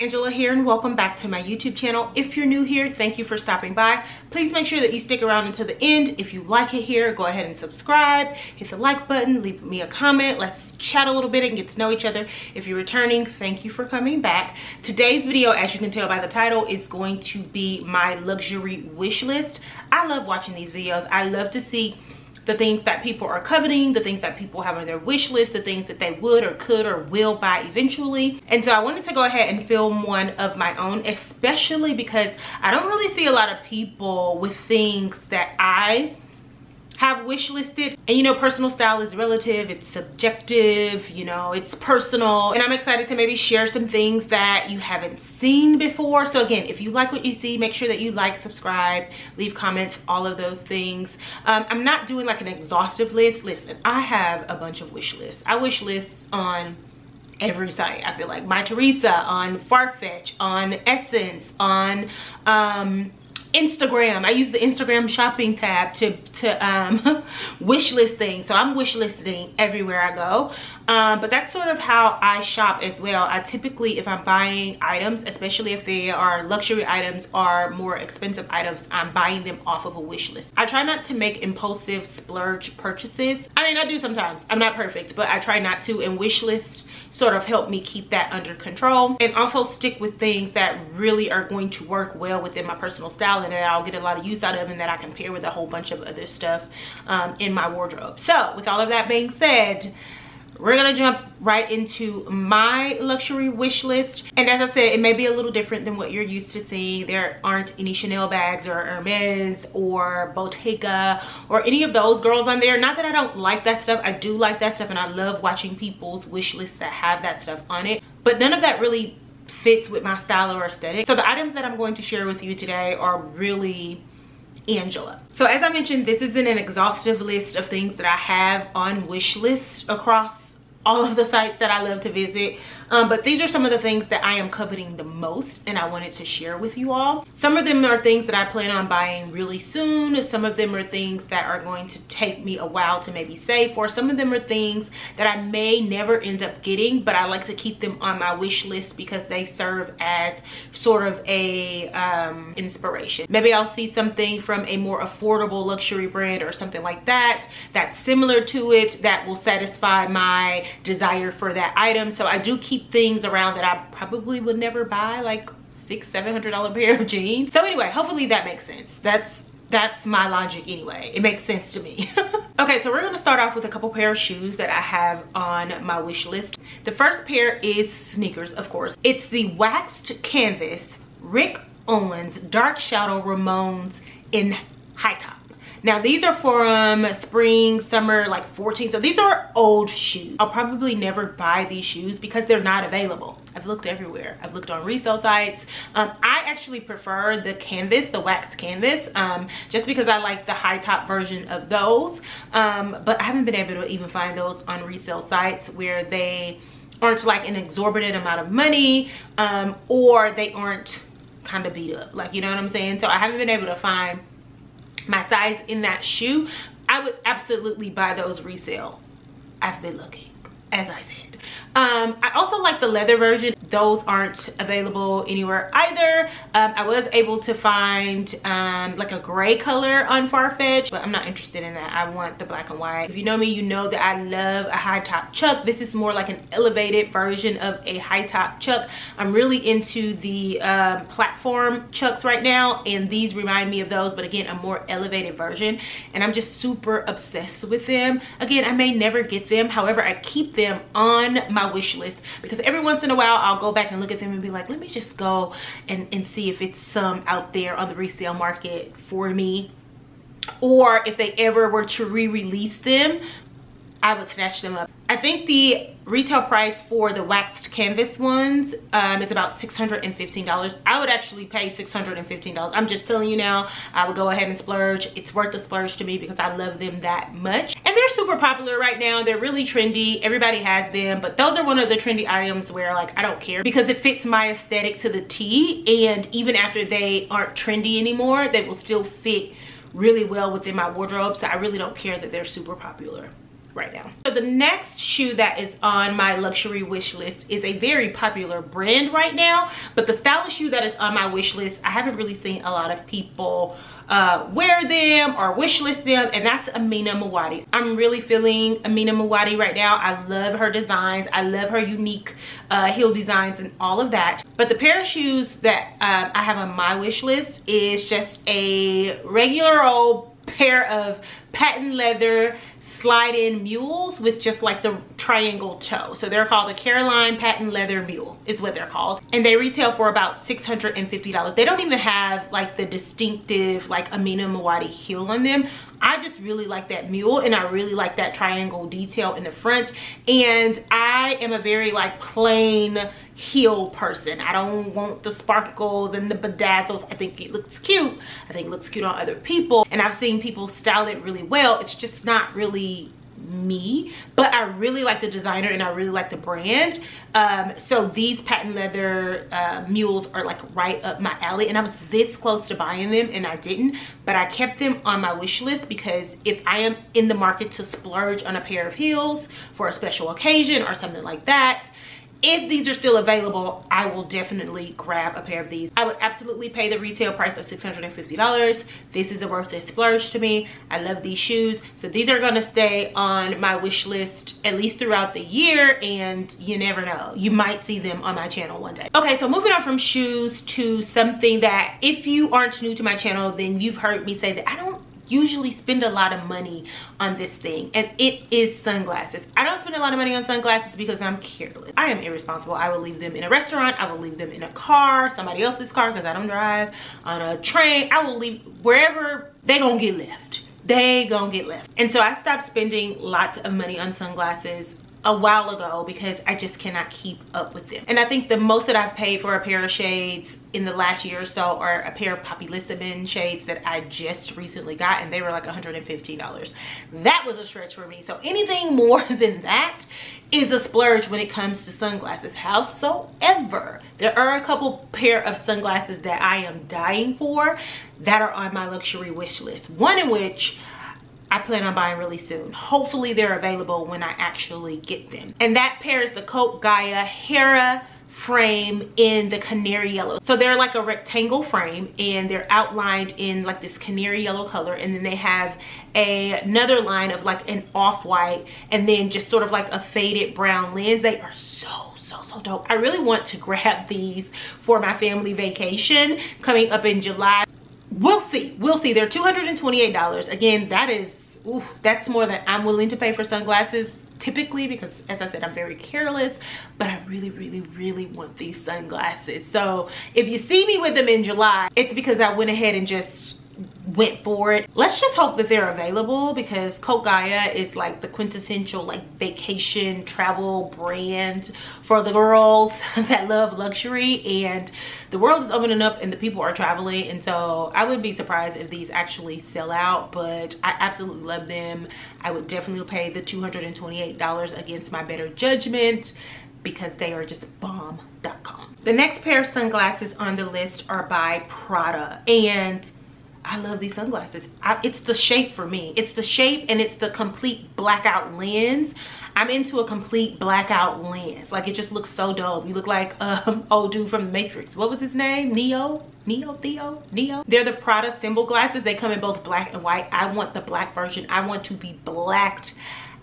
Angela here and welcome back to my YouTube channel. If you're new here, thank you for stopping by. Please make sure that you stick around until the end. If you like it here, go ahead and subscribe, hit the like button, leave me a comment. Let's chat a little bit and get to know each other. If you're returning, thank you for coming back. Today's video, as you can tell by the title, is going to be my luxury wish list. I love watching these videos. I love to see the things that people are coveting, the things that people have on their wish list, the things that they would or could or will buy eventually. And so I wanted to go ahead and film one of my own, especially because I don't really see a lot of people with things that I have wish listed. And you know personal style is relative it's subjective you know it's personal. And i'm excited to maybe share some things that you haven't seen before. So again if you like what you see make sure that you like subscribe leave comments all of those things. Um, i'm not doing like an exhaustive list. Listen i have a bunch of wish lists. I wish lists on every site. I feel like Mytheresa on farfetch on SSENSE on um Instagram. I use the Instagram shopping tab to, to um, wish list things. So I'm wish listing everywhere I go. Um, but that's sort of how I shop as well. I typically, if I'm buying items, especially if they are luxury items or more expensive items, I'm buying them off of a wish list. I try not to make impulsive splurge purchases. I mean, I do sometimes. I'm not perfect, but I try not to. And wish list sort of help me keep that under control and also stick with things that really are going to work well within my personal style and that I'll get a lot of use out of and that I can pair with a whole bunch of other stuff um, in my wardrobe. So with all of that being said, we're gonna jump right into my luxury wish list. And as i said it may be a little different than what you're used to seeing. There aren't any chanel bags or hermes or bottega or any of those girls on there. Not that i don't like that stuff. I do like that stuff and i love watching people's wish lists that have that stuff on it. But none of that really fits with my style or aesthetic. So the items that i'm going to share with you today are really Angela. So as I mentioned, this isn't an exhaustive list of things that I have on wish lists across all of the sites that I love to visit. Um, but these are some of the things that I am coveting the most and I wanted to share with you all. Some of them are things that I plan on buying really soon. Some of them are things that are going to take me a while to maybe save for. Some of them are things that I may never end up getting, but I like to keep them on my wish list because they serve as sort of a um, inspiration. Maybe I'll see something from a more affordable luxury brand or something like that that's similar to it that will satisfy my desire for that item. So I do keep keep things around that I probably would never buy like six, seven hundred dollar pair of jeans. So anyway, hopefully that makes sense. That's that's my logic anyway. It makes sense to me. okay, so we're gonna start off with a couple pair of shoes that I have on my wish list. The first pair is sneakers, of course. It's the waxed canvas Rick Owens Dark Shadow Ramones in high top. Now these are from spring, summer, like 14. So these are old shoes. I'll probably never buy these shoes because they're not available. I've looked everywhere. I've looked on resale sites. Um, I actually prefer the canvas, the wax canvas, um, just because I like the high top version of those. Um, but I haven't been able to even find those on resale sites where they aren't like an exorbitant amount of money um, or they aren't kind of beat up. Like, you know what I'm saying? So I haven't been able to find my size in that shoe, I would absolutely buy those resale. I've been looking, as I said. Um, I also like the leather version. Those aren't available anywhere either. Um, I was able to find um, like a gray color on Farfetch, but I'm not interested in that. I want the black and white. If you know me, you know that I love a high top chuck. This is more like an elevated version of a high top chuck. I'm really into the um, platform chucks right now, and these remind me of those, but again, a more elevated version. And I'm just super obsessed with them. Again, I may never get them. However, I keep them on my wish list because every once in a while I'll go back and look at them and be like, let me just go and, and see if it's some out there on the resale market for me. Or if they ever were to re-release them, I would snatch them up. I think the retail price for the waxed canvas ones um, is about $615. I would actually pay $615. I'm just telling you now, I would go ahead and splurge. It's worth the splurge to me because I love them that much. And they're super popular right now. They're really trendy. Everybody has them, but those are one of the trendy items where like, I don't care because it fits my aesthetic to the T. And even after they aren't trendy anymore, they will still fit really well within my wardrobe. So I really don't care that they're super popular right now. So the next shoe that is on my luxury wish list is a very popular brand right now, but the stylish shoe that is on my wish list, I haven't really seen a lot of people uh, wear them or wish list them and that's Amina Muaddi. I'm really feeling Amina Muaddi right now. I love her designs. I love her unique uh, heel designs and all of that. But the pair of shoes that uh, I have on my wish list is just a regular old pair of patent leather slide-in mules with just like the triangle toe. So they're called a Caroline patent leather mule is what they're called. And they retail for about $650. They don't even have like the distinctive like Amina Muaddi heel on them. I just really like that mule and I really like that triangle detail in the front. And I am a very like plain heel person. I don't want the sparkles and the bedazzles. I think it looks cute. I think it looks cute on other people. And I've seen people style it really well. It's just not really me but i really like the designer and i really like the brand. Um, so these patent leather uh, mules are like right up my alley and i was this close to buying them and i didn't but i kept them on my wish list because if i am in the market to splurge on a pair of heels for a special occasion or something like that if these are still available i will definitely grab a pair of these. I would absolutely pay the retail price of 650 dollars. This is a worth it splurge to me. I love these shoes. So these are to stay on my wish list at least throughout the year and you never know. You might see them on my channel one day. Okay so moving on from shoes to something that if you aren't new to my channel then you've heard me say that i don't usually spend a lot of money on this thing and it is sunglasses. I don't spend a lot of money on sunglasses because i'm careless. I am irresponsible. I will leave them in a restaurant i will leave them in a car somebody else's car because i don't drive on a train. I will leave wherever they gonna get left. They gonna get left. And so i stopped spending lots of money on sunglasses a while ago because I just cannot keep up with them. And I think the most that I've paid for a pair of shades in the last year or so are a pair of Poppy Lissaman shades that I just recently got and they were like $115. That was a stretch for me. So anything more than that is a splurge when it comes to sunglasses. Howsoever, there are a couple pair of sunglasses that I am dying for that are on my luxury wish list. One in which I plan on buying really soon. Hopefully they're available when I actually get them. And that pair is the Cult Gaia Hera frame in the canary yellow so they're like a rectangle frame and they're outlined in like this canary yellow color and then they have a, another line of like an off-white and then just sort of like a faded brown lens they are so so so dope i really want to grab these for my family vacation coming up in july we'll see. We'll see. They're 228 dollars. Again that is ooh, that's more than i'm willing to pay for sunglasses typically because as i said i'm very careless but i really really really want these sunglasses. So if you see me with them in july it's because i went ahead and just went for it. Let's just hope that they're available because Gaia is like the quintessential like vacation travel brand for the girls that love luxury and the world is opening up and the people are traveling and so I would be surprised if these actually sell out but I absolutely love them. I would definitely pay the $228 against my better judgment because they are just bomb.com. The next pair of sunglasses on the list are by Prada and I love these sunglasses. I, it's the shape for me. It's the shape and it's the complete blackout lens. I'm into a complete blackout lens. Like it just looks so dope. You look like um old dude from the Matrix. What was his name? Neo? Neo? Theo? Neo? They're the Prada symbol glasses. They come in both black and white. I want the black version. I want to be blacked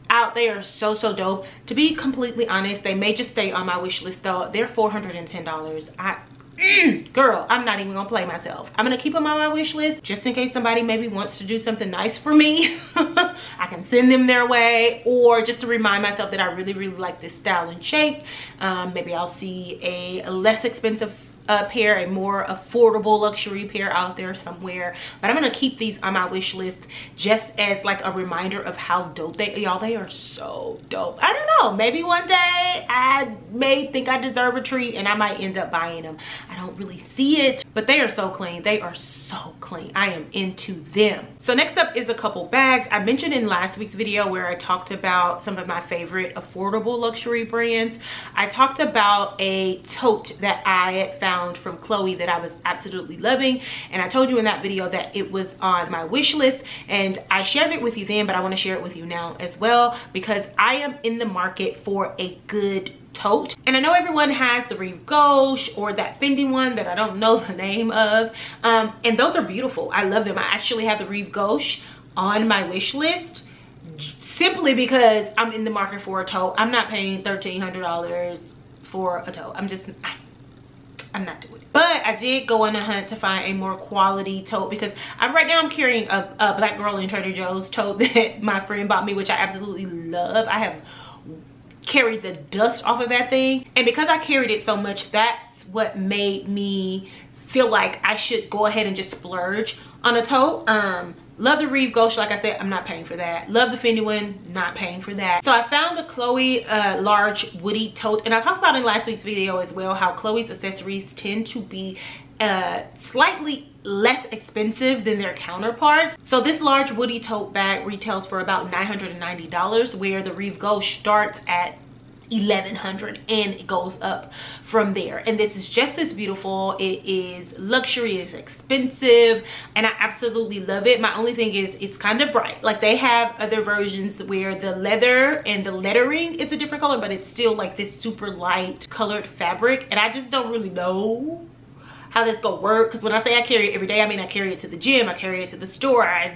out. They are so, so dope. To be completely honest, they may just stay on my wish list though. They're $410. I Mm, girl i'm not even gonna play myself. I'm gonna keep them on my wish list just in case somebody maybe wants to do something nice for me. I can send them their way or just to remind myself that i really really like this style and shape. Um, maybe i'll see a less expensive a pair, a more affordable luxury pair out there somewhere. But I'm gonna keep these on my wish list just as like a reminder of how dope they, y'all, they are so dope. I don't know, maybe one day I may think I deserve a treat and I might end up buying them. I don't really see it but they are so clean. They are so clean. I am into them. So next up is a couple bags. I mentioned in last week's video where i talked about some of my favorite affordable luxury brands. I talked about a tote that i had found from chloe that i was absolutely loving. And i told you in that video that it was on my wish list. And i shared it with you then but i want to share it with you now as well because i am in the market for a good tote. And i know everyone has the Rive Gauche or that fendi one that i don't know the name of. Um, and those are beautiful. I love them. I actually have the Rive Gauche on my wish list simply because i'm in the market for a tote. I'm not paying 1300 dollars for a tote. I'm just I, I'm not doing it. But I did go on a hunt to find a more quality tote because I'm right now I'm carrying a, a Black Girl in Trader Joe's tote that my friend bought me, which I absolutely love. I have carried the dust off of that thing. And because i carried it so much that's what made me feel like i should go ahead and just splurge on a tote. Um love the Rive Gauche like i said i'm not paying for that. Love the fendi one. Not paying for that. So i found the chloe uh, large woody tote. And i talked about in last week's video as well how chloe's accessories tend to be uh, slightly less expensive than their counterparts. So this large woody tote bag retails for about $990 where the Rive Gauche starts at 1100 and it goes up from there. And this is just as beautiful. It is luxury it's expensive and i absolutely love it. My only thing is it's kind of bright. Like they have other versions where the leather and the lettering is a different color but it's still like this super light colored fabric and i just don't really know how this gonna work because when i say i carry it every day i mean i carry it to the gym i carry it to the store i,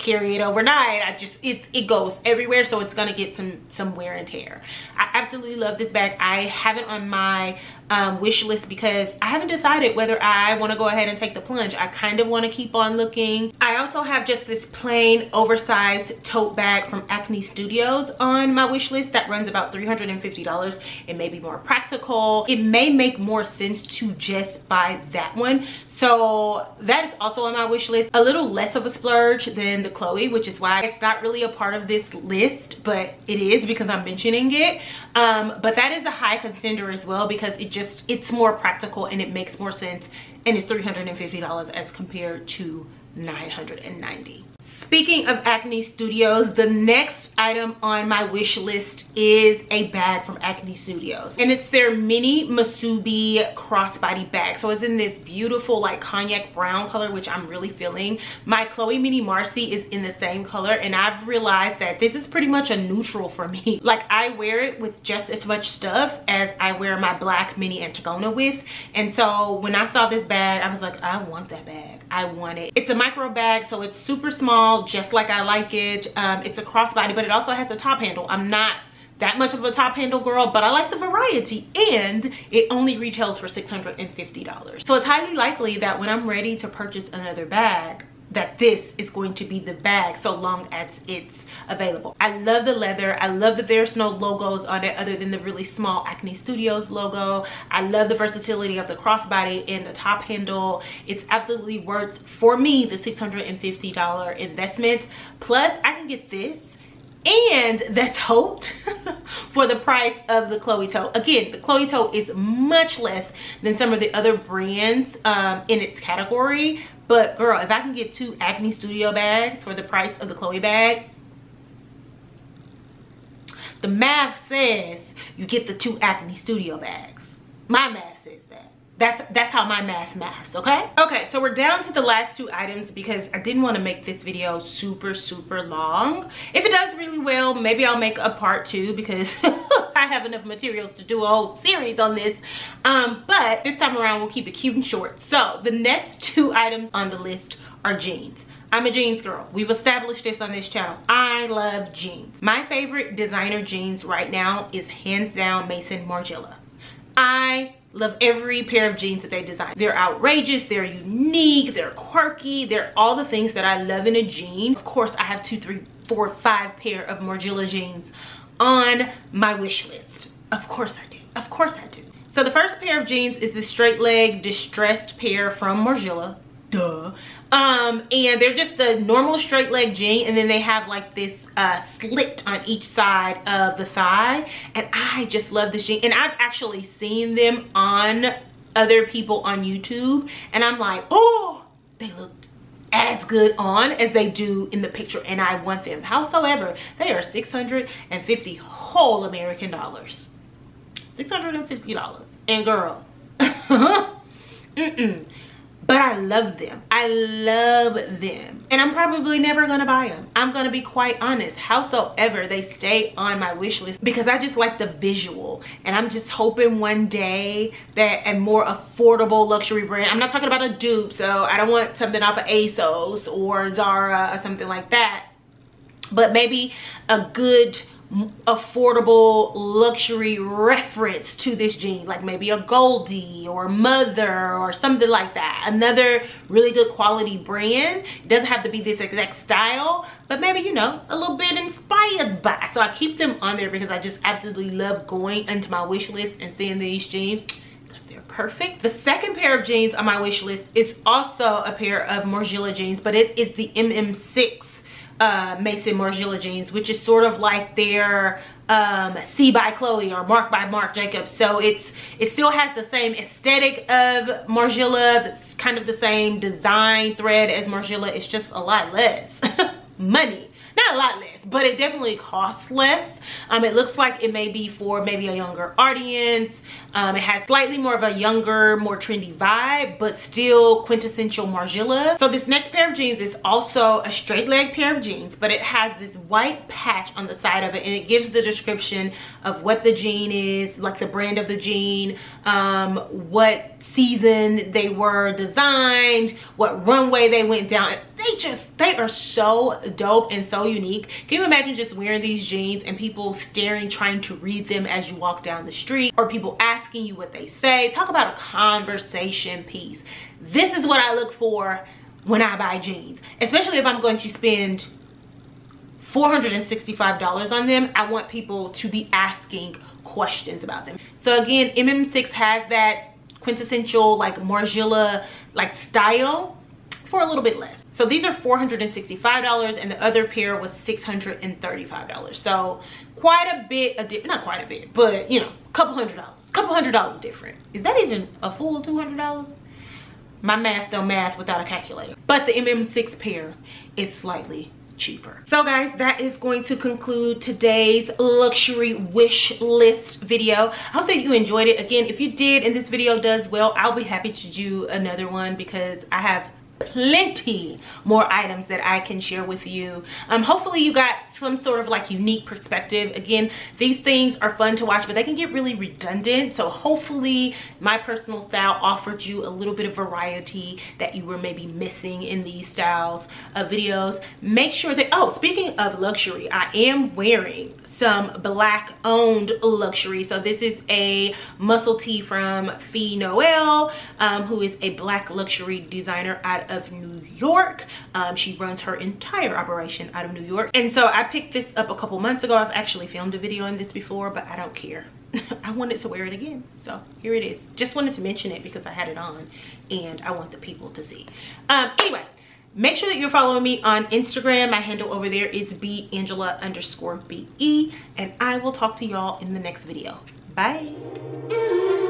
carry it overnight i just it it goes everywhere so it's gonna get some some wear and tear i absolutely love this bag i have it on my um, wish list because I haven't decided whether I want to go ahead and take the plunge. I kind of want to keep on looking. I also have just this plain oversized tote bag from Acne Studios on my wish list that runs about $350. It may be more practical. It may make more sense to just buy that one. So that is also on my wish list. A little less of a splurge than the Chloe, which is why it's not really a part of this list, but it is because I'm mentioning it. Um, but that is a high contender as well because it just, it's more practical and it makes more sense and it's $350 as compared to 990 Speaking of Acne Studios, the next item on my wish list is a bag from Acne Studios. And it's their mini Musubi crossbody bag. So it's in this beautiful like cognac brown color, which I'm really feeling. My Chloe Mini Marcie is in the same color. And I've realized that this is pretty much a neutral for me. Like I wear it with just as much stuff as I wear my black Mini Antigona with. And so when I saw this bag, I was like, I want that bag. I want it. It's a micro bag, so it's super small just like I like it. Um, it's a crossbody, but it also has a top handle. I'm not that much of a top handle girl, but I like the variety and it only retails for $650. So it's highly likely that when I'm ready to purchase another bag, that this is going to be the bag so long as it's available. I love the leather. I love that there's no logos on it other than the really small Acne Studios logo. I love the versatility of the crossbody and the top handle. It's absolutely worth, for me, the $650 investment. Plus, I can get this and the tote for the price of the Chloe tote. Again, the Chloe tote is much less than some of the other brands um, in its category. But girl, if I can get two Acne Studio bags for the price of the Chloe bag, the math says you get the two Acne Studio bags. My math says that's that's how my math maths okay okay so we're down to the last two items because i didn't want to make this video super super long if it does really well maybe i'll make a part two because i have enough material to do a whole series on this um but this time around we'll keep it cute and short so the next two items on the list are jeans I'm a jeans girl. We've established this on this channel. I love jeans. My favorite designer jeans right now is hands down Maison Margiela. I love every pair of jeans that they design. They're outrageous they're unique they're quirky they're all the things that i love in a jean. Of course i have two three four five pair of margiela jeans on my wish list. Of course i do. Of course i do. So the first pair of jeans is the straight leg distressed pair from margiela duh um and they're just a normal straight leg jean and then they have like this uh slit on each side of the thigh and i just love this jean and i've actually seen them on other people on YouTube and I'm like, oh, they look as good on as they do in the picture and I want them. Howsoever, they are 650 whole American dollars. $650. And girl, mm-mm but I love them. I love them. And I'm probably never gonna buy them. I'm gonna be quite honest. Howsoever, they stay on my wish list because I just like the visual. And I'm just hoping one day that a more affordable luxury brand, I'm not talking about a dupe, so I don't want something off of ASOS or Zara or something like that. But maybe a good affordable luxury reference to this jean like maybe AGOLDE or mother or something like that. Another really good quality brand. Doesn't have to be this exact style but maybe you know a little bit inspired by. So i keep them on there because i just absolutely love going into my wish list and seeing these jeans because they're perfect. The second pair of jeans on my wish list is also a pair of Margiela jeans but it is the mm6 uh, Maison Margiela jeans, which is sort of like their um, See by Chloe or Mark by Marc Jacobs. So it's it still has the same aesthetic of Margiela. It's kind of the same design thread as Margiela. It's just a lot less money not a lot less but it definitely costs less um it looks like it may be for maybe a younger audience um it has slightly more of a younger more trendy vibe but still quintessential margiela so this next pair of jeans is also a straight leg pair of jeans but it has this white patch on the side of it and it gives the description of what the jean is like the brand of the jean um what season they were designed what runway they went down they just they are so dope and so unique. Can you imagine just wearing these jeans and people staring trying to read them as you walk down the street or people asking you what they say? Talk about a conversation piece. This is what i look for when i buy jeans especially if i'm going to spend $465 on them. I want people to be asking questions about them. So again mm6 has that quintessential like Margiela like style for a little bit less. So these are $465 and the other pair was $635. So quite a bit, a not quite a bit, but you know, a couple hundred dollars, a couple hundred dollars different. Is that even a full $200? My math don't math without a calculator. But the MM6 pair is slightly cheaper. So guys, that is going to conclude today's luxury wish list video. I hope that you enjoyed it. Again, if you did and this video does well, I'll be happy to do another one because I have plenty more items that I can share with you. Um, hopefully you got some sort of like unique perspective. Again, these things are fun to watch, but they can get really redundant. So hopefully my personal style offered you a little bit of variety that you were maybe missing in these styles of videos. Make sure that, oh, speaking of luxury, I am wearing some black owned luxury so this is a muscle tee from Fe Noel um, who is a black luxury designer out of New York. Um, she runs her entire operation out of New York. And so I picked this up a couple months ago. I've actually filmed a video on this before but I don't care. I wanted to wear it again. So here it is. Just wanted to mention it because I had it on and I want the people to see. Um, anyway make sure that you're following me on instagram. My handle over there is b angela underscore be and i will talk to y'all in the next video. Bye